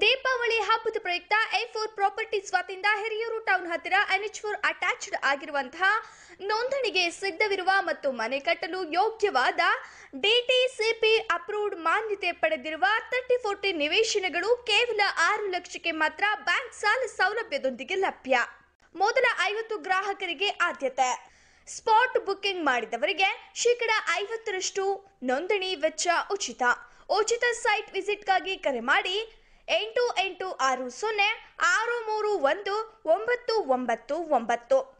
ದೀಪಾವಳಿ ಹಬ್ಬದ ಪ್ರಯುಕ್ತ A four properties ವತಿಯಿಂದ ಹಿರಿಯೂರು ಟೌನ್ ಹತ್ತಿರ ಎನ್ಎಚ್ ಫೋರ್ ಅಟ್ಯಾಚ್ಡ್ ಆಗಿರುವಂತಹ ನೋಂದಣಿಗೆ ಸಿದ್ಧವಿರುವ ಮತ್ತು ಮನೆ ಕಟ್ಟಲು ಯೋಗ್ಯವಾದ ಡಿಟಿಸಿಪಿ ಅಪ್ರೂವ್ಡ್ ಮಾನ್ಯತೆ ಪಡೆದಿರುವ ತರ್ಟಿ ಫೋರ್ಟಿ ನಿವೇಶನಗಳು ಕೇವಲ ಆರು ಲಕ್ಷಕ್ಕೆ ಮಾತ್ರ ಬ್ಯಾಂಕ್ ಸಾಲ ಸೌಲಭ್ಯದೊಂದಿಗೆ ಲಭ್ಯ. ಮೊದಲ ಐವತ್ತು ಗ್ರಾಹಕರಿಗೆ ಆದ್ಯತೆ. ಸ್ಪಾಟ್ ಬುಕ್ಕಿಂಗ್ ಮಾಡಿದವರಿಗೆ ಶೇಕಡ ಐವತ್ತರಷ್ಟು ನೋಂದಣಿ ವೆಚ್ಚ ಉಚಿತ. ಉಚಿತ ಸೈಟ್ ವಿಸಿಟ್ಗಾಗಿ ಕರೆ ಮಾಡಿ ಎಂಟು ಎಂಟು ಆರು ಸೊನ್ನೆ ಆರು ಮೂರು ಒಂದು ಒಂಬತ್ತು ಒಂಬತ್ತು ಒಂಬತ್ತು.